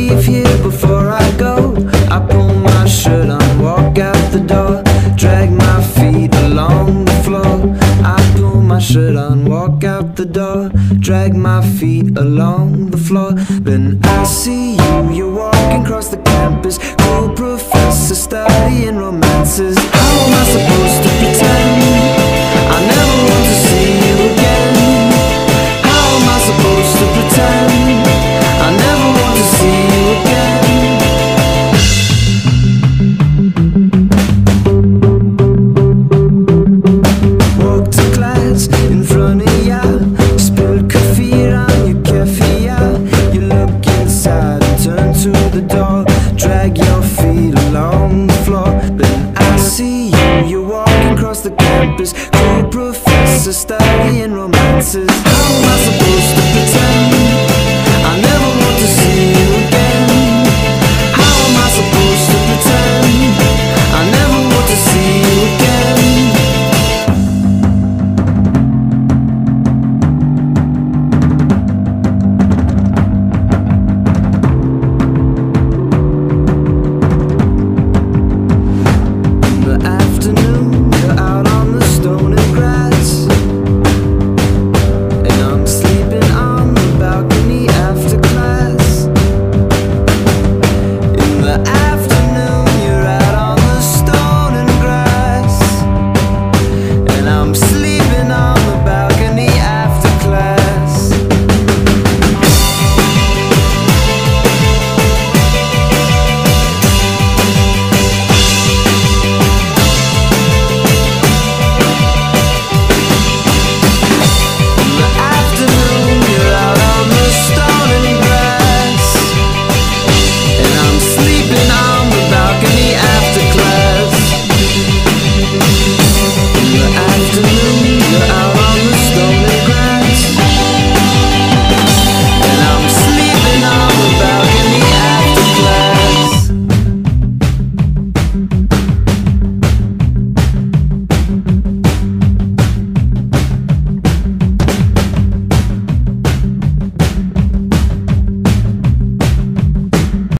leave here before I go. I pull my shirt on, walk out the door, drag my feet along the floor. I pull my shirt on, walk out the door, drag my feet along the floor. Then I see you, you walk. Two professors studying romances How am I supposed to pretend?